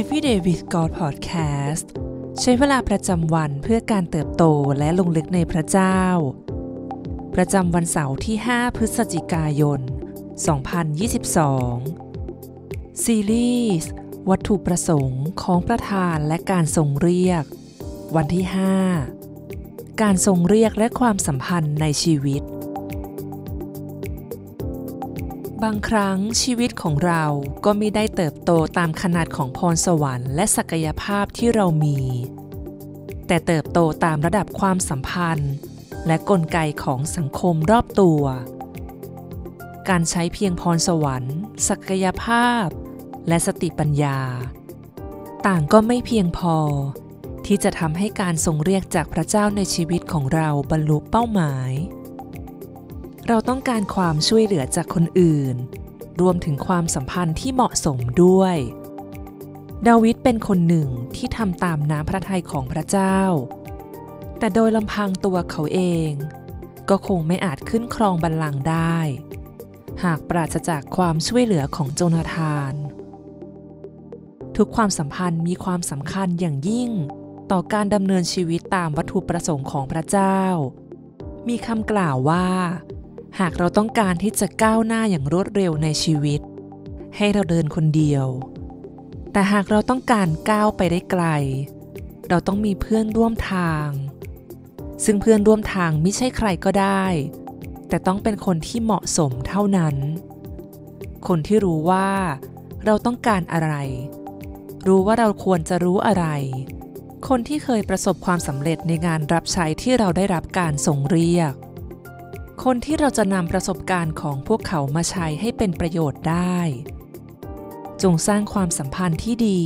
Everyday with God Podcast ใช้เวลาประจำวันเพื่อการเติบโตและลงลึกในพระเจ้า ประจำวันเสาร์ที่ 5 พฤศจิกายน 2022 ซีรีส์วัตถุประสงค์ของประธานและการทรงเรียก วันที่ 5 การทรงเรียกและความสัมพันธ์ในชีวิต บางครั้งชีวิตของเราก็ไม่ได้เติบโตตามขนาดของพรสวรรค์และศักยภาพที่เรามี แต่เติบโตตามระดับความสัมพันธ์ และกลไกของสังคมรอบตัว การใช้เพียงพรสวรรค์ ศักยภาพ และสติปัญญา ต่างก็ไม่เพียงพอ ที่จะทำให้การทรงเรียกจากพระเจ้าในชีวิตของเราบรรลุเป้าหมาย เราต้องการความช่วยเหลือจากคนอื่น รวมถึงความสัมพันธ์ที่เหมาะสมด้วย ดาวิดเป็นคนหนึ่งที่ทำตามน้ำพระทัยของพระเจ้า แต่โดยลำพังตัวเขาเอง ก็คงไม่อาจขึ้นครองบัลลังก์ได้ หากปราศจากความช่วยเหลือของโจนาธาน ทุกความสัมพันธ์มีความสำคัญอย่างยิ่งต่อการดำเนินชีวิตตามวัตถุประสงค์ของพระเจ้า มีคำกล่าวว่า หากเราต้องการที่จะก้าวหน้าอย่างรวดเร็วในชีวิต ให้เราเดินคนเดียว แต่หากเราต้องการก้าวไปได้ไกล เราต้องมีเพื่อนร่วมทาง ซึ่งเพื่อนร่วมทางไม่ใช่ใครก็ได้ แต่ต้องเป็นคนที่เหมาะสมเท่านั้น คนที่รู้ว่าเราต้องการอะไร รู้ว่าเราควรจะรู้อะไร คนที่เคยประสบความสำเร็จในงานรับใช้ที่เราได้รับการส่งเรียก คนที่เราจะนำประสบการณ์ของพวกเขามาใช้ให้เป็นประโยชน์ได้ จงสร้างความสัมพันธ์ที่ดี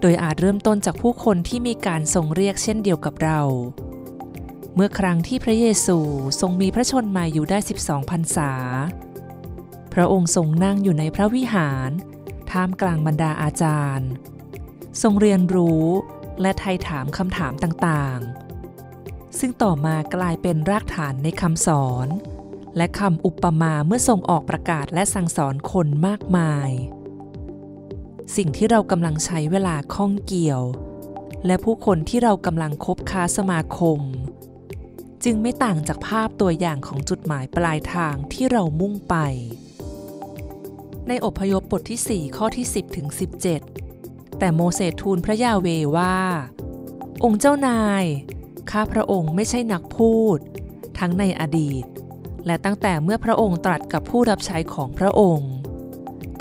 โดยอาจเริ่มต้นจากผู้คนที่มีการทรงเรียกเช่นเดียวกับเรา เมื่อครั้งที่พระเยซูทรงมีพระชนมาอยู่ได้ 12พรรษา พระองค์ทรงนั่งอยู่ในพระวิหาร ท่ามกลางบรรดาอาจารย์ ทรงเรียนรู้และไถ่ถามคำถามต่างๆ ซึ่งต่อมากลายเป็นรากฐานในคำสอน และคำอุปมาเมื่อทรงออกประกาศและสั่งสอนคนมากมาย สิ่งที่เรากำลังใช้เวลาข้องเกี่ยว และผู้คนที่เรากำลังคบค้าสมาคม จึงไม่ต่างจากภาพตัวอย่างของจุดหมายปลายทางที่เรามุ่งไป ในอพยพบทที่ 4 ข้อที่ 10ถึง17 แต่โมเสสทูลพระยาเวว่า องค์เจ้านาย ข้าพระองค์ไม่ใช่นักพูด ทั้งในอดีต และตั้งแต่เมื่อพระองค์ตรัสกับผู้รับใช้ของพระองค์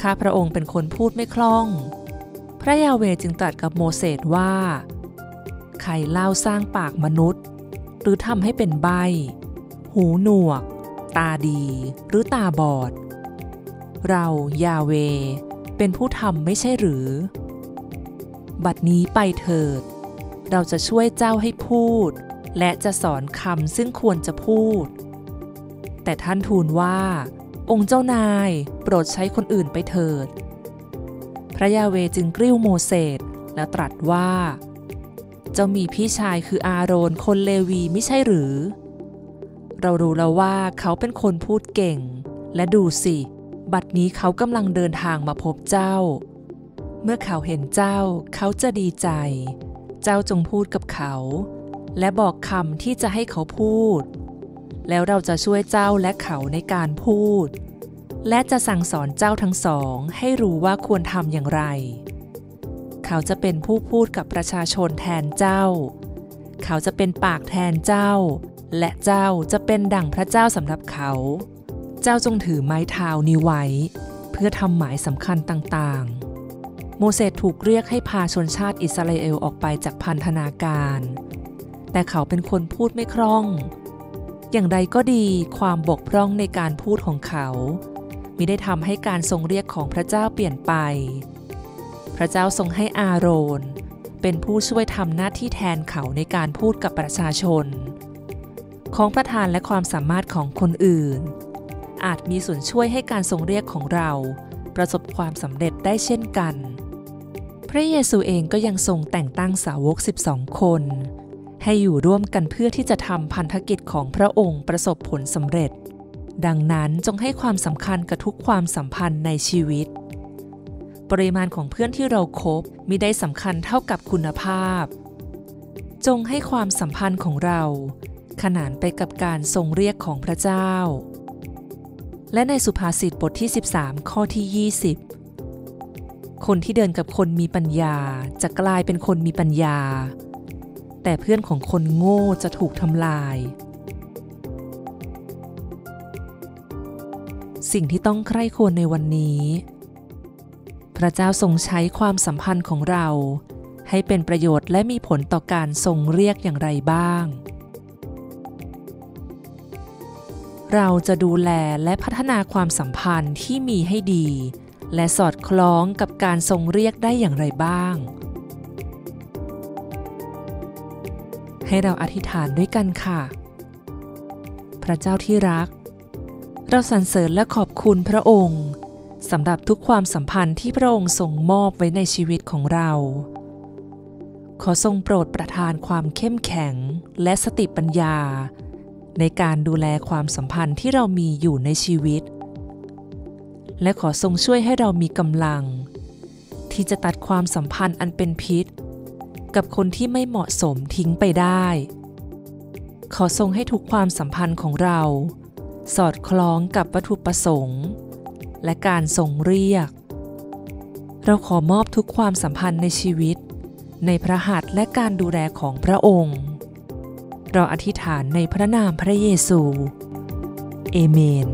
ข้าพระองค์เป็นคนพูดไม่คล่อง พระยาเวจึงตรัสกับโมเสสว่า ใครเล่าสร้างปากมนุษย์ หรือทำให้เป็นใบ หูหนวก ตาดี หรือตาบอด เรายาเว เป็นผู้ทำไม่ใช่หรือ บัดนี้ไปเถิด เราจะช่วยเจ้าให้พูด และจะสอนคำซึ่งควรจะพูด แต่ท่านทูลว่า องค์เจ้านายโปรดใช้คนอื่นไปเถิด พระยาเวจึงกริ้วโมเสสแล้วตรัสว่า เจ้ามีพี่ชายคืออาโรนคนเลวีไม่ใช่หรือ เรารู้แล้วว่าเขาเป็นคนพูดเก่ง และดูสิ บัดนี้เขากำลังเดินทางมาพบเจ้า เมื่อเขาเห็นเจ้าเขาจะดีใจ เจ้าจงพูดกับเขา และบอกคำที่จะให้เขาพูด แล้วเราจะช่วยเจ้าและเขาในการพูด และจะสั่งสอนเจ้าทั้งสองให้รู้ว่าควรทำอย่างไร เขาจะเป็นผู้พูดกับประชาชนแทนเจ้า เขาจะเป็นปากแทนเจ้า และเจ้าจะเป็นดั่งพระเจ้าสำหรับเขา เจ้าจงถือไม้เท้านี้ไว้ เพื่อทำหมายสำคัญต่างๆ โมเสสถูกเรียกให้พาชนชาติอิสราเอลออกไปจากพันธนาการ แต่เขาเป็นคนพูดไม่คล่อง อย่างไรก็ดีความบกพร่องในการพูดของเขามิได้ทำให้การทรงเรียกของพระเจ้าเปลี่ยนไป พระเจ้าทรงให้อาโรน เป็นผู้ช่วยทำหน้าที่แทนเขาในการพูดกับประชาชน ของประธานและความสามารถของคนอื่น อาจมีส่วนช่วยให้การทรงเรียกของเรา ประสบความสำเร็จได้เช่นกัน พระเยซูเองก็ยังทรงแต่งตั้งสาวก 12 คน ให้อยู่ร่วมกันเพื่อที่จะทำพันธกิจของพระองค์ประสบผลสำเร็จ ดังนั้นจงให้ความสำคัญกับทุกความสัมพันธ์ในชีวิต ปริมาณของเพื่อนที่เราครบมิได้สำคัญเท่ากับคุณภาพ จงให้ความสัมพันธ์ของเรา ขนานไปกับการทรงเรียกของพระเจ้า และในสุภาษิตบทที่ 13 ข้อที่ 20 คนที่เดินกับคนมีปัญญา จะกลายเป็นคนมีปัญญา แต่เพื่อนของคนโง่จะถูกทำลาย สิ่งที่ต้องใคร่ควรในวันนี้ พระเจ้าทรงใช้ความสัมพันธ์ของเรา ให้เป็นประโยชน์และมีผลต่อการทรงเรียกอย่างไรบ้าง เราจะดูแลและพัฒนาความสัมพันธ์ที่มีให้ดี และสอดคล้องกับการทรงเรียกได้อย่างไรบ้าง ให้เราอธิษฐานด้วยกันค่ะ พระเจ้าที่รัก เราสรรเสริญและขอบคุณพระองค์สำหรับทุกความสัมพันธ์ที่พระองค์ทรงมอบไว้ในชีวิตของเรา ขอทรงโปรดประทานความเข้มแข็งและสติปัญญา ในการดูแลความสัมพันธ์ที่เรามีอยู่ในชีวิต และขอทรงช่วยให้เรามีกำลัง ที่จะตัดความสัมพันธ์อันเป็นพิษ กับคนที่ไม่เหมาะสมทิ้งไปได้ ขอทรงให้ทุกความสัมพันธ์ของเรา สอดคล้องกับวัตถุประสงค์ และการทรงเรียก เราขอมอบทุกความสัมพันธ์ในชีวิต ในพระหัตถ์และการดูแลของพระองค์ เราอธิษฐานในพระนามพระเยซู เอเมน